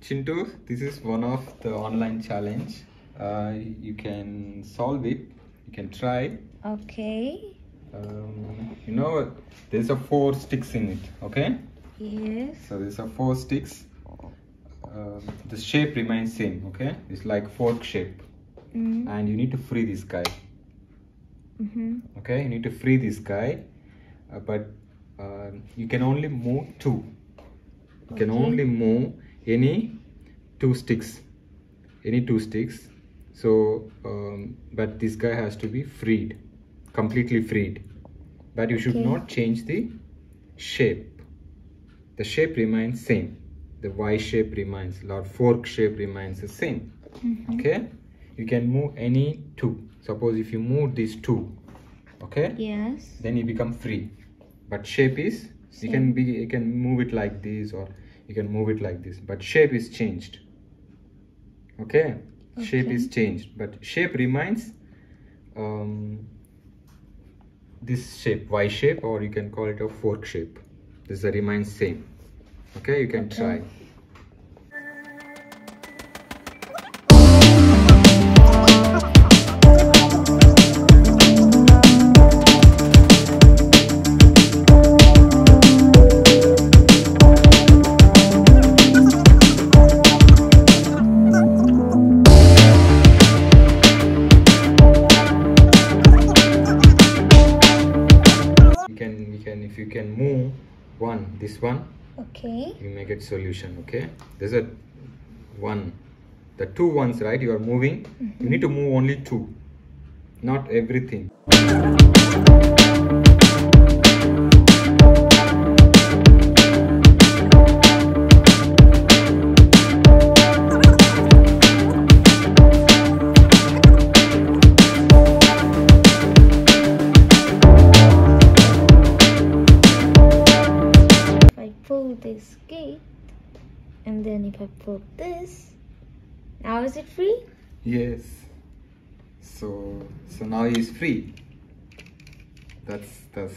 Chintu, this is one of the online challenge. Uh, you can solve it. You can try. Okay. Um, you know, there's a four sticks in it. Okay. Yes. So there's a four sticks. Um, the shape remains same. Okay. It's like fork shape, Mm. and you need to free this guy. Mm-hmm. Okay. You need to free this guy, uh, but uh, you can only move two. You can only move any two sticks. Any two sticks. So, um, but this guy has to be freed, completely freed. But you should Okay. not change the shape. The shape remains same. The Y shape remains, or fork shape remains the same. Mm-hmm. Okay. You can move any two. Suppose if you move these two, okay, Yes. then you become free. But shape is you can be you can move it like this or you can move it like this. But shape is changed. Okay, shape is changed, but shape remains um, this shape, Y shape, or you can call it a fork shape. This remains same. Okay, you can Okay. try. If you can move one this one Okay. you may get solution okay? There's a one. The two ones right you are moving you mm-hmm. need to move only two not everything This gate, and then if I pull this, now is it free? yes so so now is free that's that's